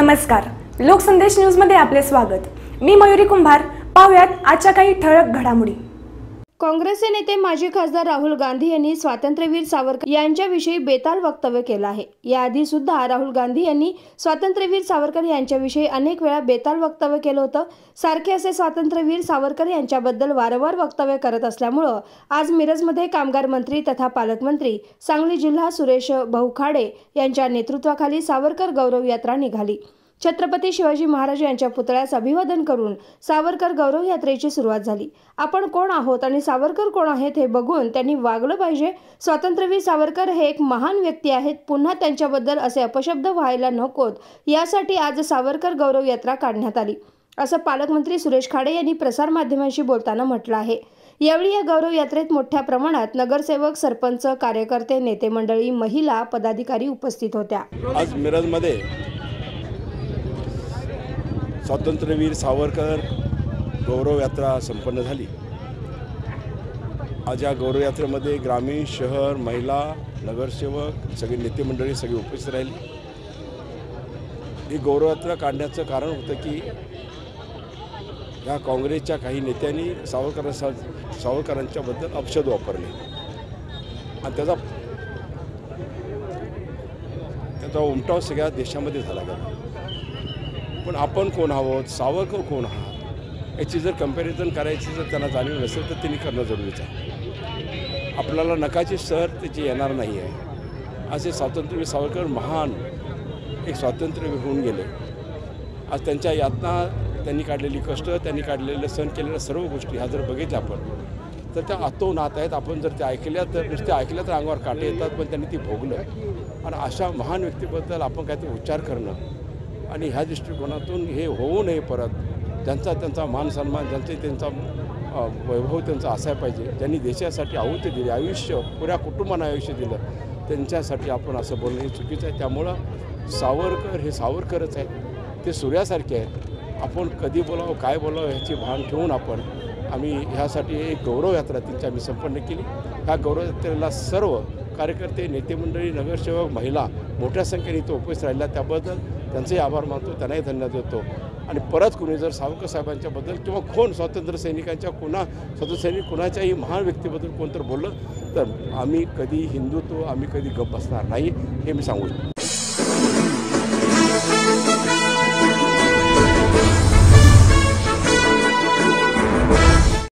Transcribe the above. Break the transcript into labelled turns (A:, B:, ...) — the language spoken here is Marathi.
A: नमस्कार. लोकसंदेश न्यूजमध्ये आपले स्वागत. मी मयुरी कुंभार. पाहुयात आजच्या काही ठळक घडामोडी.
B: काँग्रेसचे नेते माजी खासदार राहुल गांधी यांनी स्वातंत्र्यवीर सावरकर यांच्याविषयी बेताल वक्तव्य केलं आहे. याआधी सुद्धा राहुल गांधी यांनी स्वातंत्र्यवीर सावरकर यांच्याविषयी अनेक वेळा बेताल वक्तव्य केलं होतं. सारखे असे स्वातंत्र्यवीर सावरकर यांच्याबद्दल वारंवार वक्तव्य करत असल्यामुळं आज मिरजमध्ये कामगार मंत्री तथा पालकमंत्री सांगली जिल्हा सुरेश भाऊ खाडे यांच्या नेतृत्वाखाली सावरकर गौरव यात्रा निघाली. छत्रपती शिवाजी महाराज यांच्या पुतळ्यास अभिवादन करून सावरकर गौरव यात्रेची सुरुवात झाली. आपण कोण आहोत आणि सावरकर कोण आहेत हे बघून त्यांनी वागलं पाहिजे. स्वातंत्र्यवीर सावरकर हे एक महान व्यक्ती आहेत. पुन्हा त्यांच्याबद्दल असे अपशब्द व्हायला नकोत. यासाठी आज सावरकर गौरव यात्रा काढण्यात आली. असं पालकमंत्री सुरेश खाडे यांनी प्रसारमाध्यमांशी बोलताना म्हटलं आहे. यावेळी या गौरव यात्रेत मोठ्या प्रमाणात नगरसेवक सरपंच कार्यकर्ते नेते मंडळी महिला पदाधिकारी उपस्थित होत्या.
C: आज मिरजमध्ये स्वातंत्र्यवीर सावरकर गौरव यात्रा संपन्न झाली. आज या गौरव यात्रेमध्ये ग्रामीण शहर महिला नगरसेवक सगळे नेते मंडळी सगळी उपस्थित राहिली. ही गौरवयात्रा काढण्याचं कारण होतं की या काँग्रेसच्या काही नेत्यांनी सावरकर सावरकरांच्याबद्दल अपशब्द वापरले. आणि त्याचा त्याचा उमटाव सगळ्या देशामध्ये झाला गेला. पण आपण कोण आहोत? सावरकर कोण आहात? याची जर कंपॅरिझन करायची जर त्यांना जाणीव नसेल तर त्यांनी करणं जरुरीचं आहे. आपल्याला नकाची सर त्याची येणार नाही आहे. असे स्वातंत्र्यवीर सावरकर महान एक स्वातंत्र्य होऊन गेले. आज त्यांच्या यातना त्यांनी काढलेली कष्ट त्यांनी काढलेले सण केलेल्या सर्व गोष्टी ह्या जर बघितल्या आपण तर त्या आतोनात आहेत. आपण जर त्या ऐकल्या तर नुसत्या ऐकल्या तर अंगावर काटे येतात पण त्यांनी ती भोगलं. आणि अशा महान व्यक्तीबद्दल आपण काहीतरी उच्चार करणं आणि ह्या दृष्टिकोनातून हे होऊ नये परत. ज्यांचा त्यांचा मान सन्मान ज्यांचे त्यांचा वैभव त्यांचा असायला पाहिजे ज्यांनी देशासाठी आहुती दिली आयुष्य पुऱ्या कुटुंबानं आयुष्य दिलं त्यांच्यासाठी आपण असं बोलणं हे चुकीचं आहे. त्यामुळं सावरकर हे सावरकरच आहेत. ते सूर्यासारखे आहेत. आपण कधी बोलावं काय बोलावं ह्याची भान ठेवून आपण आम्ही ह्यासाठी एक गौरव यात्रा त्यांची आम्ही संपन्न केली. ह्या गौरव यात्रेला सर्व कार्यकर्ते नेते मंडळी नगरसेवक महिला मोठ्या संख्येने इथं उपस्थित राहिल्या. त्याबद्दल त्यांचेही आभार मानतो त्यांनाही धन्यवाद देतो. आणि परत कुणी जर सावरकर साहेबांच्याबद्दल किंवा कोण स्वातंत्र्य सैनिकांच्या कुणा स्वातंत्र्य सैनिक कुणाच्याही महान व्यक्तीबद्दल कोणतं बोललं तर आम्ही कधी हिंदुत्व आम्ही कधी गप बसणार नाही हे मी सांगू शकतो